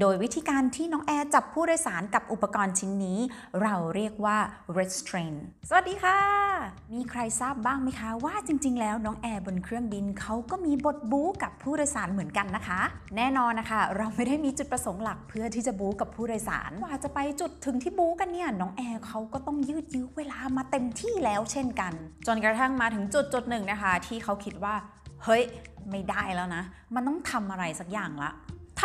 โดยวิธีการที่น้องแอร์จับผู้โดยสารกับอุปกรณ์ชิ้นนี้ เราเรียกว่า restraint สวัสดีค่ะ มีใครทราบบ้างไหมคะว่าจริง ๆ แล้วน้องแอร์บนเครื่องบินเขาก็มีบทบู๊กับผู้โดยสารเหมือนกันนะคะ แน่นอนนะคะ เราไม่ได้มีจุดประสงค์หลักเพื่อที่จะบู๊กับผู้โดยสารกว่าจะไปจุดถึงที่บู๊กันเนี่ยน้องแอร์เขาก็ต้องยืดยื้อเวลามาเต็มที่แล้วเช่นกัน จนกระทั่งมาถึงจุดจุดหนึ่งนะคะ ที่เขาคิดว่า เฮ้ยไม่ได้แล้วนะ มันต้องทำอะไรสักอย่างละ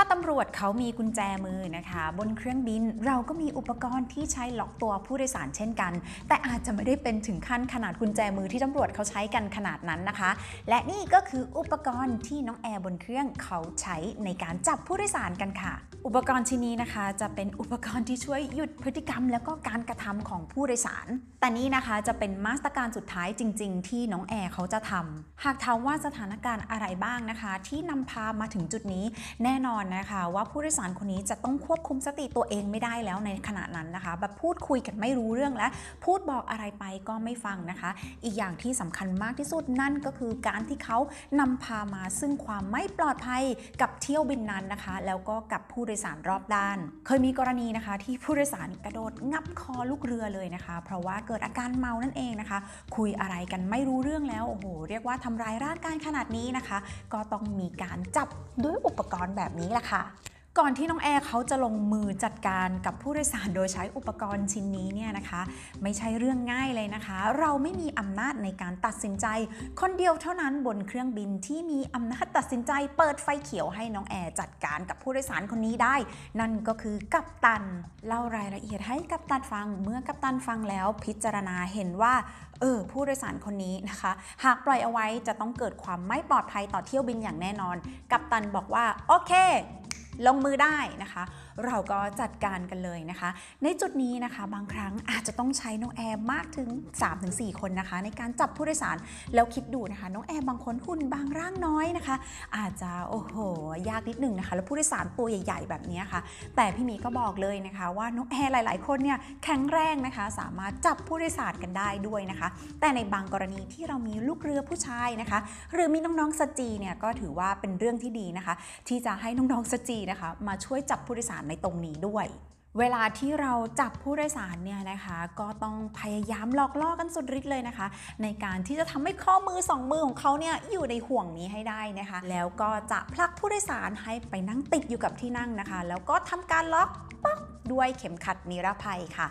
ถ้าตำรวจเขามีกุญแจมือนะคะ บนเครื่องบินเราก็มีอุปกรณ์ที่ใช้ล็อกตัวผู้โดยสารเช่นกัน แต่อาจจะไม่ได้เป็นถึงขั้นขนาดกุญแจมือที่ตำรวจเขาใช้กันขนาดนั้นนะคะ และนี่ก็คืออุปกรณ์ที่น้องแอร์บนเครื่องเขาใช้ในการจับผู้โดยสารกันค่ะ อุปกรณ์ชิ้นนี้นะคะจะเป็นอุปกรณ์ที่ช่วยหยุดพฤติกรรม แล้วก็การกระทำของผู้โดยสาร แต่นี่นะคะจะเป็นมาตรการสุดท้ายจริง ๆ ที่น้องแอร์เขาจะทำหากถามว่าสถานการณ์อะไรบ้างนะคะ ที่นำพามาถึงจุดนี้แน่นอนนะคะ ว่าผู้โดยสารคนนี้จะต้องควบคุมสติตัวเองไม่ได้แล้วในขณะนั้นนะคะ แบบพูดคุยกันไม่รู้เรื่องและ พูดบอกอะไรไปก็ไม่ฟังนะคะ อีกอย่างที่สำคัญมากที่สุดนั่นก็คือการที่เขานำพามาซึ่งความไม่ปลอดภัยกับเที่ยวบินนั้นนะคะ แล้วก็กับผู้โดยสารรอบด้าน เคยมีกรณีนะคะ ที่ผู้โดยสารกระโดดงับคอลูกเรือเลยนะคะ เพราะว่าเกิดอาการเมานั่นเองนะคะ คุยอะไรกันไม่รู้เรื่องแล้วโอ้โหเรียกว่าทำร้ายร่างกายขนาดนี้นะคะ ก็ต้องมีการจับด้วยอุปกรณ์แบบนี้แหละค่ะ ก่อนที่น้องแอร์เขาจะลงมือจัดการกับผู้โดยสารโดยใช้อุปกรณ์ชิ้นนี้เนี่ยนะคะ ไม่ใช่เรื่องง่ายเลยนะคะ เราไม่มีอำนาจในการตัดสินใจ คนเดียวเท่านั้นบนเครื่องบินที่มีอำนาจตัดสินใจ เปิดไฟเขียวให้น้องแอร์จัดการกับผู้โดยสารคนนี้ได้ นั่นก็คือกัปตันเล่ารายละเอียดให้กัปตันฟังเมื่อกัปตันฟังแล้วพิจารณาเห็นว่าเออผู้โดยสารคนนี้นะคะ หากปล่อยเอาไว้จะต้องเกิดความไม่ปลอดภัยต่อเที่ยวบินอย่างแน่นอน กัปตันบอกว่าโอเค ลงมือได้นะคะ เราก็จัดการกันเลยนะคะ ในจุดนี้นะคะบางครั้งอาจจะต้องใช้น้องแอร์มากถึง 3-4 คนนะคะ ในการจับผู้โดยสารแล้วคิดดูนะคะ น้องแอร์บางคนหุ่นบางร่างน้อยนะคะ อาจจะโอ้โห ยากนิดหนึ่งนะคะ แล้วผู้โดยสารตัวใหญ่ๆ แบบนี้ค่ะ แต่พี่มีก็บอกเลยนะคะ ว่าน้องแอร์หลาย ๆ คนเนี่ยแข็งแรงนะคะ สามารถจับผู้โดยสารกันได้ด้วยนะคะ แต่ในบางกรณีที่เรามีลูกเรือผู้ชายนะคะ หรือมีน้องๆสจีเนี่ยก็ถือว่าเป็นเรื่องที่ดีนะคะ ที่จะให้น้องๆสจีนะคะ มาช่วยจับผู้โดยสารในตรงนี้ด้วย เวลาที่เราจับผู้โดยสารเนี่ยนะคะ ก็ต้องพยายามหลอกล่อกันสุดฤทธิ์เลยนะคะ ในการที่จะทำให้ข้อมือสองมือของเขาเนี่ยอยู่ในห่วงนี้ให้ได้นะคะ แล้วก็จะผลักผู้โดยสารให้ไปนั่งติดอยู่กับที่นั่งนะคะ แล้วก็ทำการล็อกป๊อกด้วยเข็มขัดนิรภัยค่ะ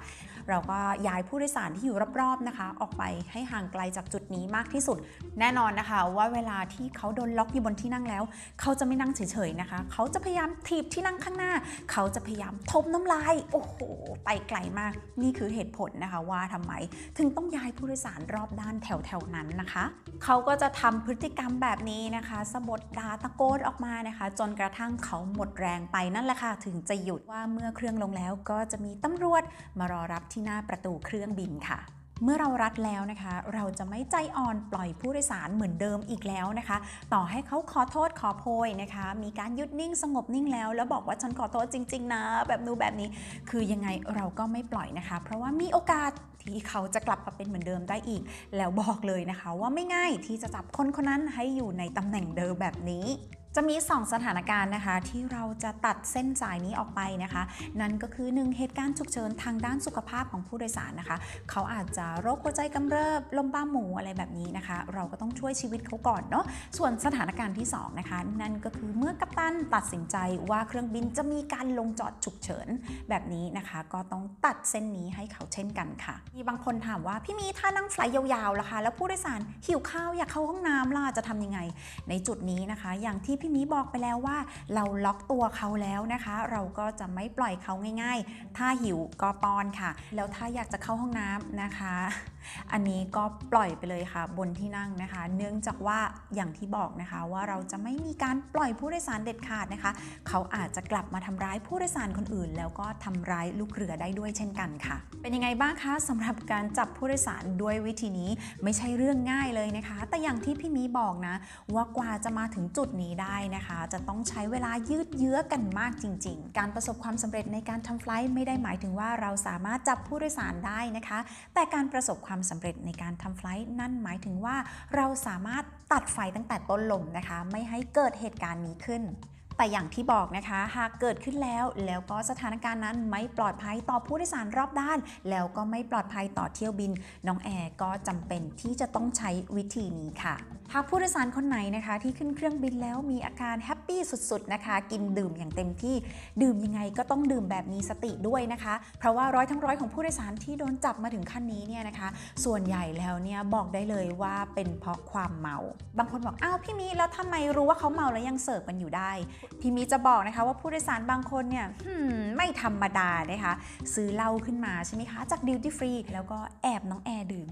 เราก็ย้ายผู้โดยสารที่อยู่รอบๆนะคะ ออกไปให้ห่างไกลจากจุดนี้มากที่สุด แน่นอนนะคะ ว่าเวลาที่เขาโดนล็อกอยู่บนที่นั่งแล้ว เขาจะไม่นั่งเฉยๆนะคะ เขาจะพยายามถีบที่นั่งข้างหน้า เขาจะพยายามทบน้ำลายโอ้โหไปไกลมาก นี่คือเหตุผลนะคะว่าทำไมถึงต้องย้ายผู้โดยสารรอบด้านแถวๆนั้นนะคะ เขาก็จะทำพฤติกรรมแบบนี้นะคะสะบดดาตะโกนออกมานะคะ จนกระทั่งเขาหมดแรงไปนั่นแหละค่ะถึงจะหยุดว่าเมื่อเครื่องลงแล้วก็จะมีตำรวจมารอรับที่หน้าประตูเครื่องบินค่ะ เมื่อเรารัดแล้วนะคะ เราจะไม่ใจอ่อนปล่อยผู้โดยสารเหมือนเดิมอีกแล้วนะคะ ต่อให้เขาขอโทษขอโพยนะคะ มีการยุดนิ่งสงบนิ่งแล้ว แล้วบอกว่าฉันขอโทษจริง ๆ นะ แบบนู้นแบบนี้ คือยังไงเราก็ไม่ปล่อยนะคะ เพราะว่ามีโอกาสที่เขาจะกลับมาเป็นเหมือนเดิมได้อีก แล้วบอกเลยนะคะ ว่าไม่ง่ายที่จะจับคนคนนั้นให้อยู่ในตำแหน่งเดิมแบบนี้ จะมี 2 สถานการณ์นะคะ ที่เราจะตัดเส้นสายนี้ออกไปนะคะ นั่นก็คือ 1 เหตุการณ์ฉุกเฉินทางด้านสุขภาพของผู้โดยสารนะคะ เขาอาจจะโรคหัวใจกำเริบลมบ้าหมูอะไรแบบนี้นะคะ เราก็ต้องช่วยชีวิตเขาก่อนเนาะส่วนสถานการณ์ที่ 2 นะคะ นั่นก็คือเมื่อกัปตันตัดสินใจว่าเครื่องบินจะมีการลงจอดฉุกเฉินแบบนี้นะคะ ก็ต้องตัดเส้นนี้ให้เขาเช่นกันค่ะมีบางคนถามว่าพี่มีถ้านั่งไฟยาวๆล่ะคะแล้วผู้โดยสารหิวข้าวอยากเข้าห้องน้ำล่ะจะทำยังไง ในจุดนี้นะคะ อย่างที่พี่มีบอกไปแล้วว่า เราล็อกตัวเขาแล้วนะคะ เราก็จะไม่ปล่อยเขาง่าย ๆ ถ้าหิวก็ป้อนค่ะ แล้วถ้าอยากจะเข้าห้องน้ำนะคะ อันนี้ก็ปล่อยไปเลยค่ะ บนที่นั่งนะคะ เนื่องจากว่าอย่างที่บอกนะคะว่าเราจะไม่มีการปล่อยผู้โดยสารเด็ดขาดนะคะ เขาอาจจะกลับมาทำร้ายผู้โดยสารคนอื่น แล้วก็ทำร้ายลูกเรือได้ด้วยเช่นกันค่ะ เป็นยังไงบ้างคะสำหรับการจับผู้โดยสารด้วยวิธีนี้ไม่ใช่เรื่องง่ายเลยนะคะ แต่อย่างที่พี่มีบอกนะว่ากว่าจะมาถึงจุดนี้ได้นะคะ จะต้องใช้เวลายืดเยื้อกันมากจริง ๆ การประสบความสำเร็จในการทำไฟล์ไม่ได้หมายถึงว่าเราสามารถจับผู้โดยสารได้นะคะ แต่การประสบความสำเร็จในการทำไฟล์นั่นหมายถึงว่าเราสามารถตัดไฟตั้งแต่ต้นลมนะคะ ไม่ให้เกิดเหตุการณ์นี้ขึ้น แต่อย่างที่บอกนะคะ หากเกิดขึ้นแล้ว แล้วก็สถานการณ์นั้นไม่ปลอดภัยต่อผู้โดยสารรอบด้าน แล้วก็ไม่ปลอดภัยต่อเที่ยวบิน น้องแอร์ก็จำเป็นที่จะต้องใช้วิธีนี้ค่ะ หากผู้โดยสารคนไหนนะคะ ที่ขึ้นเครื่องบินแล้วมีอาการแฮปปี้สุดๆนะคะ กินดื่มอย่างเต็มที่ ดื่มยังไงก็ต้องดื่มแบบมีสติด้วยนะคะ เพราะว่าร้อยทั้งร้อยของผู้โดยสารที่โดนจับมาถึงขั้นนี้เนี่ยนะคะ ส่วนใหญ่แล้วเนี่ยบอกได้เลยว่าเป็นเพราะความเมา บางคนบอกอ้าวพี่มิแล้วทำไมรู้ว่าเขาเมาแล้วยังเสิร์ฟกันอยู่ได้พี่มิจะบอกนะคะว่าผู้โดยสารบางคนเนี่ยไม่ธรรมดานะคะ ซื้อเหล้าขึ้นมาใช่ไหมคะ จาก duty free แล้วก็แอบน้องแอร์ดื่ม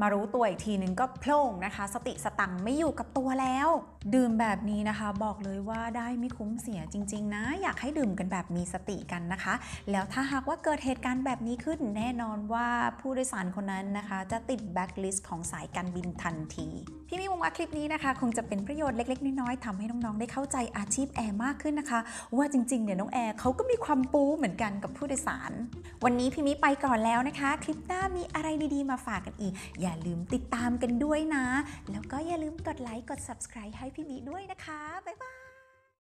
มารู้ตัวอีกทีนึงก็โป๊ะนะคะ สติสตังค์ไม่อยู่กับตัวแล้ว ดื่มแบบนี้นะคะ บอกเลยว่าได้ไม่คุ้มเสียจริง ๆ นะ อยากให้ดื่มกันแบบมีสติกันนะคะ แล้วถ้าหากว่าเกิดเหตุการณ์แบบนี้ขึ้นแน่นอนว่าผู้โดยสารคนนั้นนะคะ จะติดแบ็คลิสต์ของสายการบินทันที พี่มิหวังว่าคลิปนี้นะคะ คงจะเป็นประโยชน์เล็ก ๆ น้อยๆทำให้น้องๆได้เข้าใจอาชีพแอร์มากขึ้นนะคะ ว่าจริงๆเนี่ยน้องแอร์เขาก็มีความปูเหมือนกันกับผู้โดยสาร วันนี้พี่มิไปก่อนแล้วนะคะ คลิปหน้ามีอะไรดีๆ มาฝากกันอีกอย่าลืมติดตามกันด้วยนะ แล้วก็อย่าลืมกดไลค์ กด subscribe ให้พี่มิด้วยนะคะ บ๊ายบาย